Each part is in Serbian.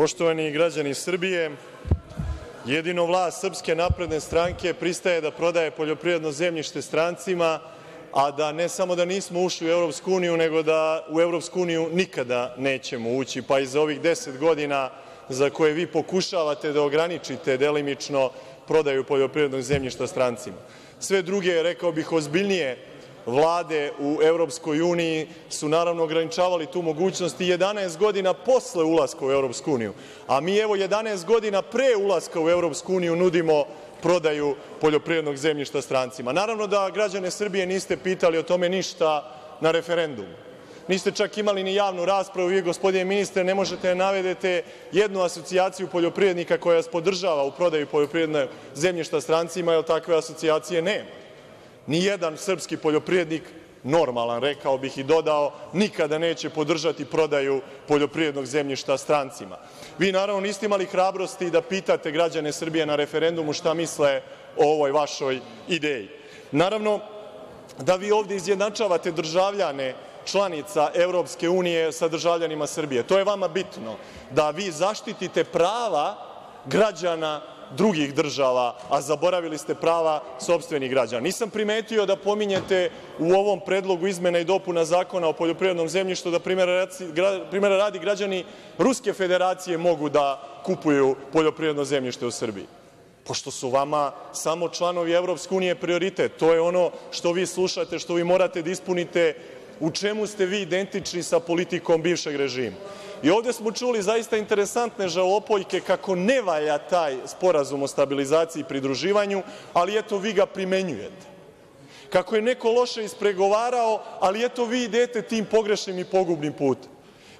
Poštovani građani Srbije, jedino vlast stranke pristaje da prodaje poljoprivredno zemljište strancima, a da ne samo da nismo ušli u Evropsku uniju, nego da u Evropsku uniju nikada nećemo ući, pa i za ovih deset godina za koje vi pokušavate da ograničite delimično prodaju poljoprivrednog zemljišta strancima. Sve druge, rekao bih, ozbiljnije vlade u Evropskoj uniji su naravno ograničavali tu mogućnost i 11 godina posle ulaska u Evropsku uniju, a mi evo 11 godina pre ulaska u Evropsku uniju nudimo prodaju poljoprivrednog zemljišta strancima. Naravno da građane Srbije niste pitali o tome ništa na referendumu. Niste čak imali ni javnu raspravu. Vi, gospodine ministre, ne možete da navedete jednu asocijaciju poljoprivrednika koja vas podržava u prodaji poljoprivrednog zemljišta strancima, jer takve asocijacije nema. Nijedan srpski poljoprivrednik, normalan rekao bih i dodao, nikada neće podržati prodaju poljoprivrednog zemljišta strancima. Vi naravno niste imali hrabrosti da pitate građane Srbije na referendumu šta misle o ovoj vašoj ideji. Naravno da vi ovde izjednačavate državljane članica Evropske unije sa državljanima Srbije. To je vama bitno, da vi zaštitite prava građana drugih država, a zaboravili ste prava sopstvenih građana. Nisam primetio da pominjete u ovom predlogu izmena i dopuna Zakona o poljoprivrednom zemljištu da primera radi građani Ruske Federacije mogu da kupuju poljoprivredno zemljište u Srbiji, pošto su vama samo članovi Evropske unije prioritet. To je ono što vi slušate, što vi morate da ispunite, u čemu ste vi identični sa politikom bivšeg režima. I ovde smo čuli zaista interesantne žalopojke kako ne valja taj sporazum o stabilizaciji i pridruživanju, ali eto vi ga primenjujete. Kako je neko loše ispregovarao, ali eto vi idete tim pogrešnim i pogubnim putem.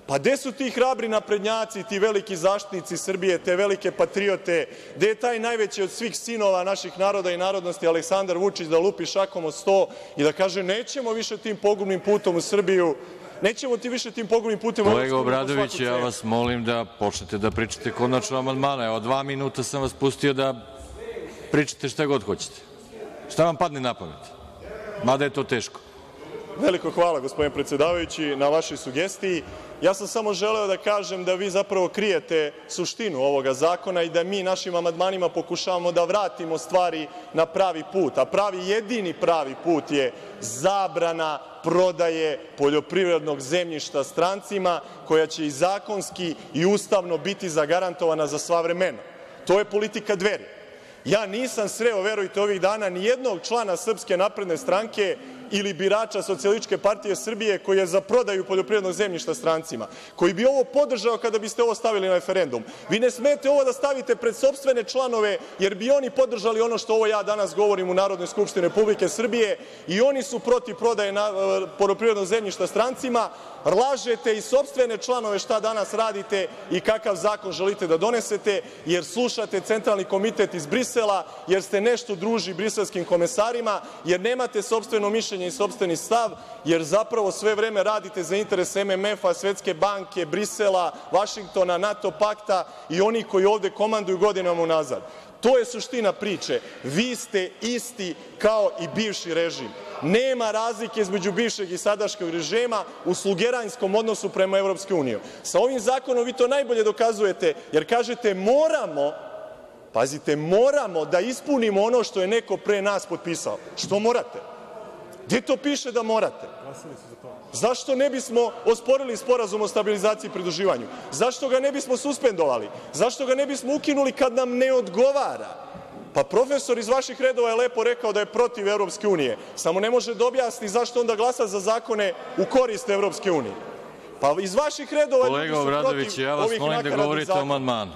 Pa gde su ti hrabri naprednjaci, ti veliki zaštitnici Srbije, te velike patriote, gde je taj najveći od svih sinova naših naroda i narodnosti Aleksandar Vučić da lupi šakom od sto i da kaže nećemo više tim pogubnim putom u Srbiju, nećemo ti više tim pogubnim putem u Kolega Obradović, svaku ja vas molim da počnete da pričate konačno o amandmanu. Evo, dva minuta sam vas pustio da pričate šta god hoćete. Šta vam padne na pamet? Mada je to teško. Veliko hvala, gospodine predsedavajući, na vašoj sugestiji. Ja sam samo želeo da kažem da vi zapravo krijete suštinu ovoga zakona i da mi našim amandmanima pokušavamo da vratimo stvari na pravi put, a pravi, jedini pravi put je zabrana prodaje poljoprivrednog zemljišta strancima, koja će i zakonski i ustavno biti zagarantovana za sva vremena. To je politika Dveri. Ja nisam sreo, verujte, ovih dana ni jednog člana Srpske napredne stranke ili birača Socijalističke partije Srbije koji je za prodaju poljoprivrednog zemljišta strancima, koji bi ovo podržao kada biste ovo stavili na referendum. Vi ne smete ovo da stavite pred sopstvene članove, jer bi oni podržali ono što ovo ja danas govorim u Narodnoj skupštini Republike Srbije i oni su protiv prodaje e, poljoprivrednog zemljišta strancima. Lažete i sopstvene članove šta danas radite i kakav zakon želite da donesete, jer slušate Centralni komitet iz Brisela, jer ste nešto druži briselskim komesarima, jer nemate sopstveno mišljenje i sopstveni stav, jer zapravo sve vreme radite za interes MMF-a, Svetske banke, Brisela, Vašingtona, NATO pakta i oni koji ovde komanduju godinama unazad. To je suština priče. Vi ste isti kao i bivši režim. Nema razlike između bivšeg i sadašnjeg režima u slugeranjskom odnosu prema unije. Sa ovim zakonom vi to najbolje dokazujete, jer kažete moramo, pazite, moramo da ispunimo ono što je neko pre nas potpisao. Što morate? Gde to piše da morate? Zašto ne bismo osporili sporazum o stabilizaciji i pridruživanju? Zašto ga ne bismo suspendovali? Zašto ga ne bismo ukinuli kad nam ne odgovara? Pa profesor iz vaših redova je lepo rekao da je protiv Evropske unije, samo ne može da objasni zašto onda glasa za zakone u korist Evropske unije. Pa iz vaših redova ljudi Kolega su protiv Obradović, ja vas molim da govorite o amandmanu.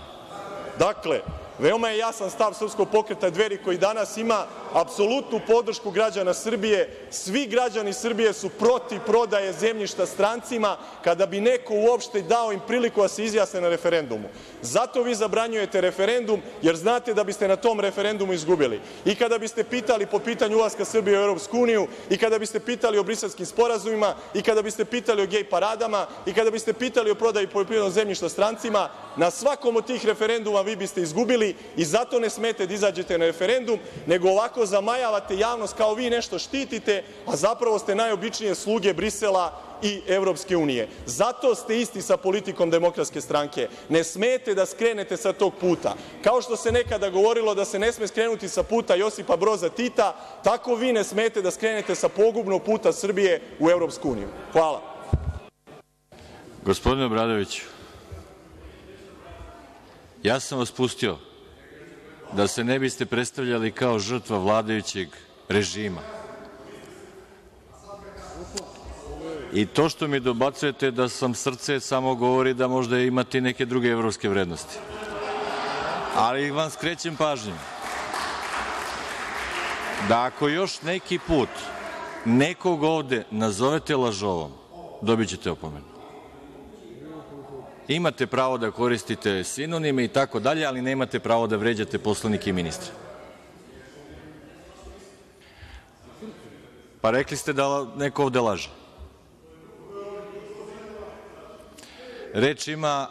Dakle, veoma je jasan stav Srpskog pokreta Dveri koji danas ima apsolutnu podršku građana Srbije. Svi građani Srbije su protiv prodaje zemljišta strancima kada bi neko uopšte dao im priliku da se izjasne na referendumu. Zato vi zabranjujete referendum, jer znate da biste na tom referendumu izgubili. I kada biste pitali po pitanju ulaska Srbije u uniju, i kada biste pitali o briselskim sporazumima, i kada biste pitali o gej paradama, i kada biste pitali o prodaji poljoprivrednog zemljišta strancima, na svakom od tih referenduma vi biste izgubili i zato ne smete da izađete na referendum, nego ovako zamajavate javnost kao vi nešto štitite, a zapravo ste najobičnije sluge Brisela i Evropske unije. Zato ste isti sa politikom Demokratske stranke. Ne smete da skrenete sa tog puta. Kao što se nekada govorilo da se ne sme skrenuti sa puta Josipa Broza Tita, tako vi ne smete da skrenete sa pogubnog puta Srbije u Evropsku uniju. Hvala. Gospodine Obradoviću, ja sam vas pustio da se ne biste predstavljali kao žrtva vladajućeg režima. I to što mi dobacujete da sam srce samo govori da možda imate i neke druge evropske vrednosti. Ali vam skrećem pažnju da ako još neki put nekog ovde nazovete lažovom, dobićete opomenu. Imate pravo da koristite sinonime i tako dalje, ali nemate pravo da vređate poslanike i ministre. Pa rekli ste da neko ovde laže. Reč ima